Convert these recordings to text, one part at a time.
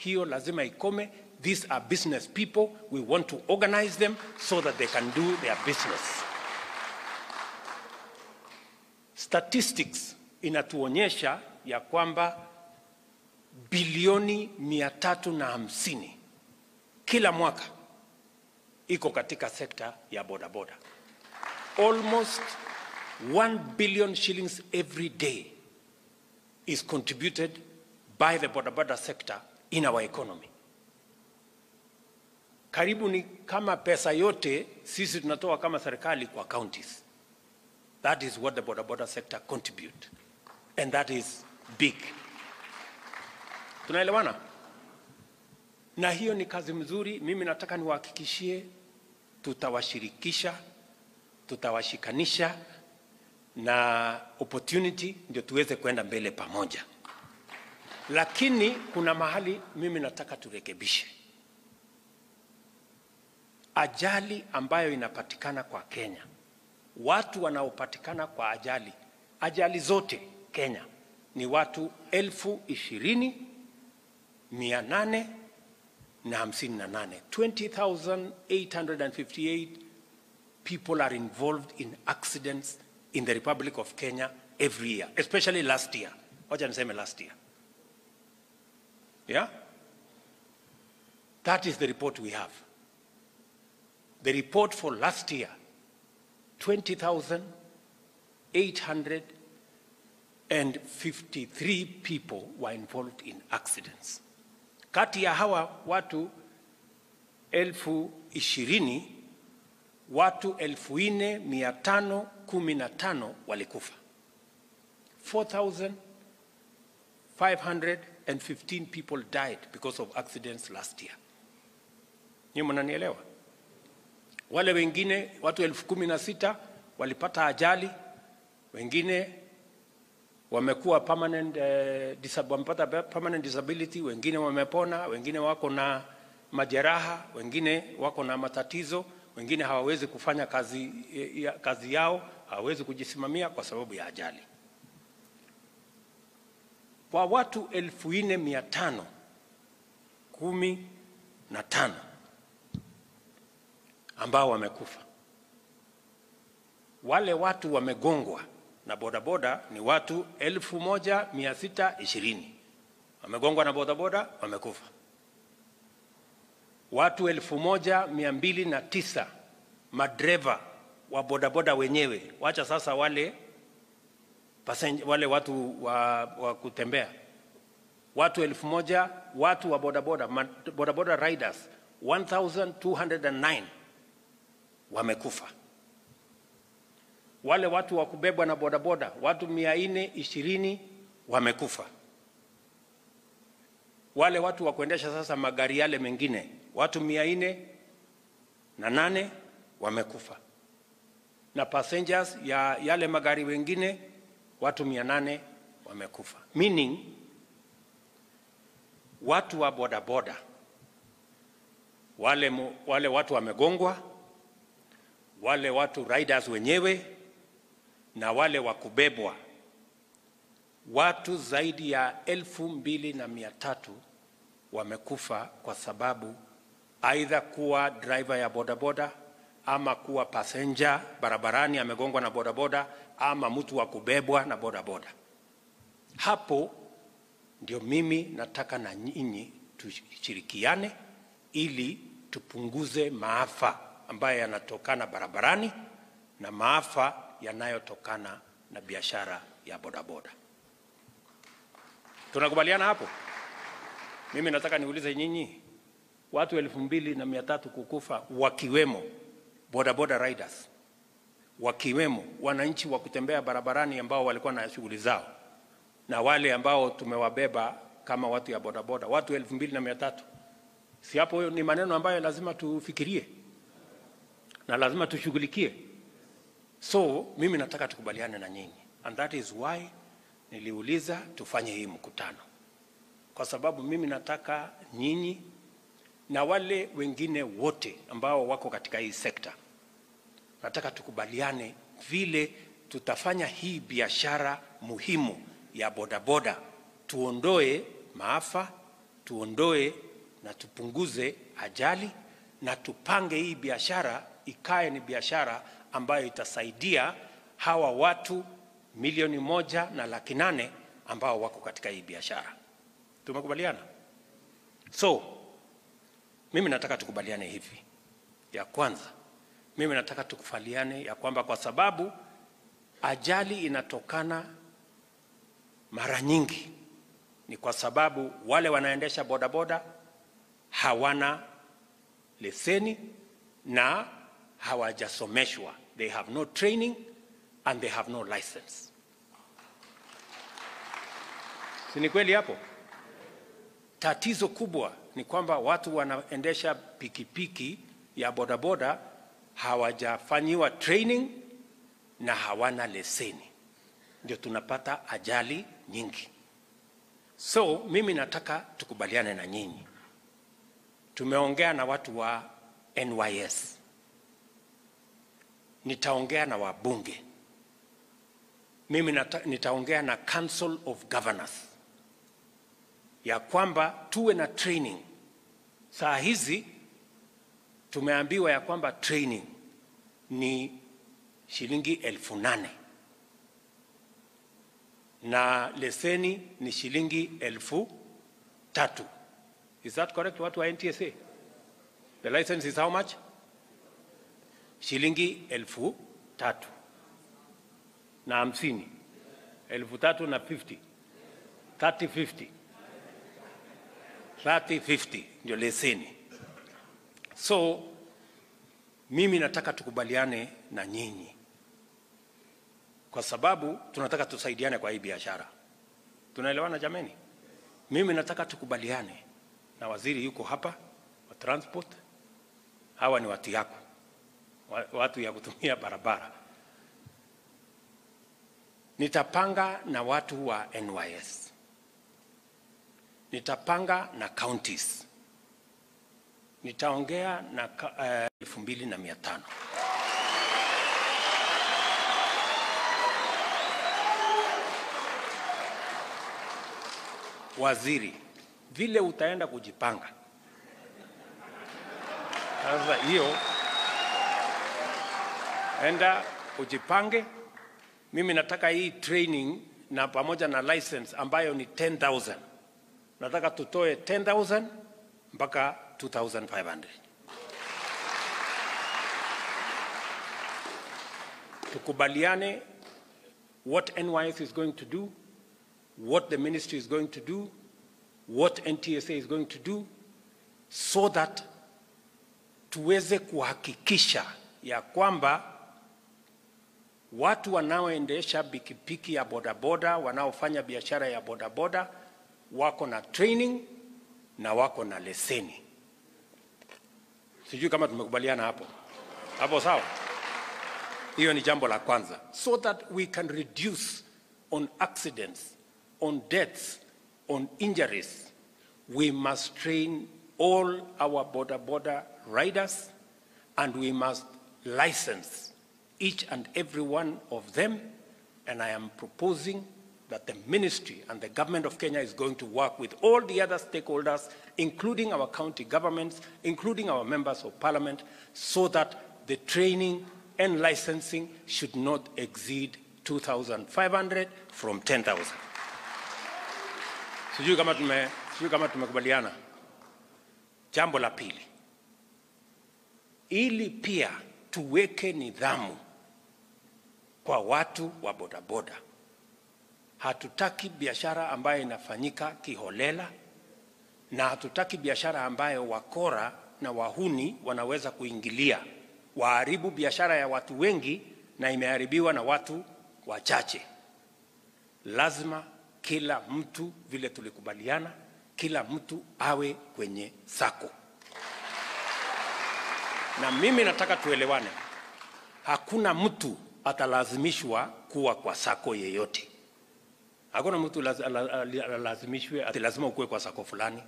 hiyo lazima ikome. These are business people. We want to organize them so that they can do their business. Statistics inatuonyesha ya kwamba bilioni mia tatu na hamsini kila mwaka iko katika sekta ya bodaboda. Almost 1 billion shillings every day is contributed by the bodaboda sector in our economy. Karibu ni kama pesa yote sisi tunatoa kama serikali kwa counties. That is what the border border sector contribute and that is big. Tunaelewana? Na hiyo ni kazi mzuri. Mimi nataka niwahakikishie, tutawashirikisha, tutawashikanisha na opportunity ndio tuweze kwenda mbele pamoja. Lakini kuna mahali mimi nataka turekebishe. Ajali ambayo inapatikana kwa Kenya, watu wanaopatikana kwa ajali, ajali zote Kenya ni watu elfu ishirini mia nane na hamsini na nane 20,858 people are involved in accidents in the Republic of Kenya every year, especially last year. Wacha niseme last year. Yeah? That is the report we have. The report for last year, 20,853 people were involved in accidents. Kati ya hawa watu elfu ishirini watu elfu nne mia tano kumi na tano walikufa 4515 people died because of accidents last year nyi mnanielewa wale wengine watu elfu kumi na sita walipata ajali wengine wamekuwa permanent, uh, disab wamepata permanent disability wengine wamepona wengine wako na majeraha wengine wako na matatizo wengine hawawezi kufanya kazi, ya, kazi yao hawawezi kujisimamia kwa sababu ya ajali. Kwa watu elfu nne mia tano kumi na tano ambao wamekufa, wale watu wamegongwa na bodaboda ni watu elfu moja mia sita ishirini. Wamegongwa na bodaboda wamekufa. Watu elfu moja mia mbili na tisa madreva wa bodaboda wenyewe, wacha sasa wale passenger, wale watu wa, wa kutembea, watu elfu moja watu wa bodaboda bodaboda riders 1209 wamekufa. Wale watu wa kubebwa na bodaboda watu mia nne ishirini wamekufa. Wale watu wa kuendesha sasa magari yale mengine watu mia nne na nane wamekufa na passengers ya yale magari wengine watu mia nane wamekufa. Meaning watu wa bodaboda wale, wale watu wamegongwa wale watu riders wenyewe na wale wa kubebwa. Watu zaidi ya elfu mbili na mia tatu wamekufa kwa sababu aidha kuwa driver ya bodaboda ama kuwa passenger barabarani amegongwa na bodaboda ama mtu wa kubebwa na bodaboda. Hapo ndio mimi nataka na nyinyi tushirikiane ili tupunguze maafa ambayo yanatokana barabarani na maafa yanayotokana na biashara ya bodaboda. Tunakubaliana hapo? Mimi nataka niulize nyinyi, watu elfu mbili na mia tatu kukufa wakiwemo bodaboda riders, wakiwemo wananchi wa kutembea barabarani ambao walikuwa na shughuli zao, na wale ambao tumewabeba kama watu ya bodaboda, watu elfu mbili na mia tatu si hapo ni maneno ambayo lazima tufikirie na lazima tushughulikie. So mimi nataka tukubaliane na nyinyi, and that is why niliuliza tufanye hii mkutano, kwa sababu mimi nataka nyinyi na wale wengine wote ambao wako katika hii sekta, nataka tukubaliane vile tutafanya hii biashara muhimu ya bodaboda, tuondoe maafa, tuondoe na tupunguze ajali na tupange hii biashara ikae ni biashara ambayo itasaidia hawa watu milioni moja na laki nane ambao wako katika hii biashara. Tumekubaliana? So mimi nataka tukubaliane hivi. Ya kwanza, mimi nataka tukufaliane ya kwamba kwa sababu ajali inatokana mara nyingi ni kwa sababu wale wanaendesha bodaboda hawana leseni na hawajasomeshwa. They have no training and they have no license. Si ni kweli hapo? Tatizo kubwa ni kwamba watu wanaendesha pikipiki ya bodaboda hawajafanyiwa training na hawana leseni, ndio tunapata ajali nyingi. So mimi nataka tukubaliane na nyinyi. Tumeongea na watu wa NYS, nitaongea na wabunge, mimi nata, nitaongea na Council of Governors ya kwamba tuwe na training. Saa hizi tumeambiwa ya kwamba training ni shilingi elfu nane na leseni ni shilingi elfu tatu. Is that correct, watu wa NTSA? The license is how much? Shilingi elfu tatu na hamsini, elfu tatu na 50, 30 50, 30 50 ndio leseni. So mimi nataka tukubaliane na nyinyi kwa sababu tunataka tusaidiane kwa hii biashara. Tunaelewana jameni? Mimi nataka tukubaliane na waziri yuko hapa wa transport. Hawa ni watu yako, watu ya kutumia barabara. Nitapanga na watu wa NYS, nitapanga na counties, nitaongea na uh, elfu mbili na mia tano waziri, vile utaenda kujipanga sasa. Hiyo enda ujipange. Mimi nataka hii training na pamoja na license ambayo ni 10,000 nataka tutoe 10,000 mpaka 2,500 tukubaliane what NYS is going to do what the ministry is going to do, what NTSA is going to do, so that tuweze kuhakikisha ya kwamba watu wanaoendesha pikipiki ya bodaboda, wanaofanya biashara ya bodaboda wako na training na wako na leseni. Sijui kama tumekubaliana hapo hapo, sawa? Hiyo ni jambo la kwanza, so that we can reduce on accidents on deaths, on injuries, we must train all our border border riders and we must license each and every one of them. And I am proposing that the ministry and the government of Kenya is going to work with all the other stakeholders, including our county governments, including our members of parliament, so that the training and licensing should not exceed 2,500 from 10,000. Sijui kama tume, sijui kama tumekubaliana. Jambo la pili, ili pia tuweke nidhamu kwa watu wa bodaboda. Hatutaki biashara ambayo inafanyika kiholela, na hatutaki biashara ambayo wakora na wahuni wanaweza kuingilia waharibu biashara ya watu wengi na imeharibiwa na watu wachache. Lazima kila mtu vile tulikubaliana, kila mtu awe kwenye sako. Na mimi nataka tuelewane, hakuna mtu atalazimishwa kuwa kwa sako yeyote. Hakuna mtu laz- ala- ala- alazimishwe ati lazima ukuwe kwa sako fulani,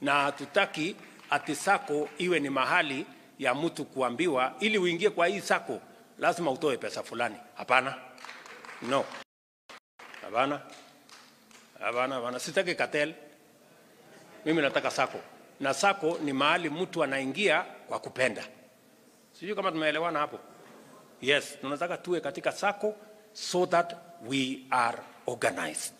na hatutaki ati sako iwe ni mahali ya mtu kuambiwa ili uingie kwa hii sako lazima utoe pesa fulani. Hapana, no, hapana. Hapana, hapana, sitaki katel, Mimi nataka sako, na sako ni mahali mtu anaingia kwa kupenda. Sijui kama tumeelewana hapo. Yes, tunataka tuwe katika sako so that we are organized.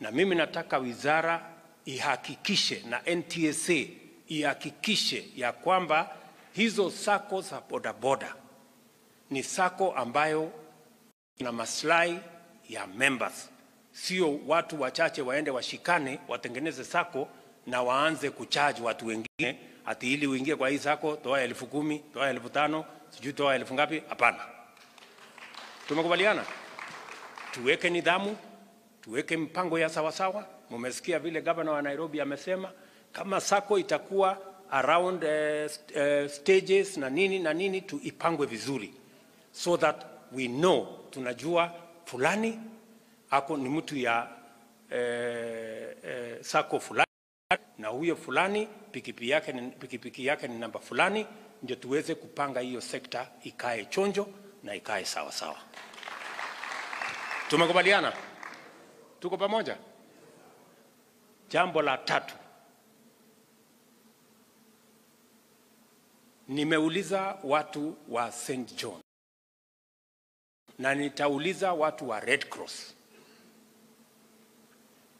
Na mimi nataka wizara ihakikishe na NTSA ihakikishe ya kwamba hizo sako za bodaboda ni sako ambayo ina maslahi ya members, sio watu wachache waende washikane watengeneze sako na waanze kuchaji watu wengine ati ili uingie kwa hii sako toa elfu kumi toa elfu tano sijui toa elfu ngapi. Hapana, tumekubaliana tuweke nidhamu, tuweke mpango ya sawasawa. Mumesikia vile gavana wa Nairobi amesema kama sako itakuwa around uh, uh, stages na nini na nini, tuipangwe vizuri so that we know, tunajua fulani ako ni mtu ya eh, eh, sako fulani na huyo fulani pikipiki yake, ni- pikipiki yake ni namba fulani, ndio tuweze kupanga hiyo sekta ikae chonjo na ikae sawasawa sawa. Tumekubaliana, tuko pamoja. Jambo la tatu, nimeuliza watu wa St John. Na nitauliza watu wa Red Cross.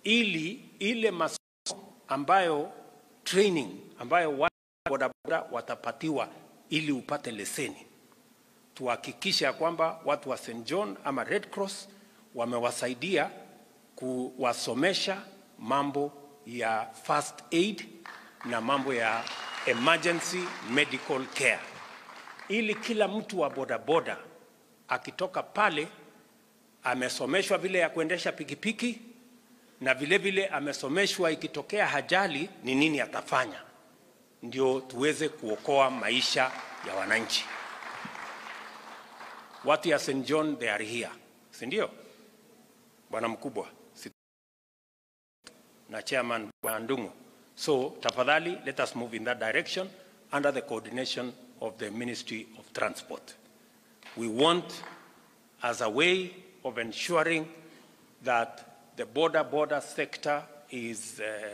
Ili ile masomo ambayo training ambayo bodaboda watapatiwa ili upate leseni, tuhakikishe ya kwamba watu wa St John ama Red Cross wamewasaidia kuwasomesha mambo ya first aid na mambo ya emergency medical care, ili kila mtu wa bodaboda akitoka pale amesomeshwa vile ya kuendesha pikipiki na vile vile amesomeshwa ikitokea ajali ni nini atafanya, ndio tuweze kuokoa maisha ya wananchi. Watu ya St John they are here, si ndio? Bwana mkubwa na chairman Bwana Ndung'u. So tafadhali let us move in that direction under the coordination of the Ministry of Transport. We want as a way of ensuring that the border border sector is uh,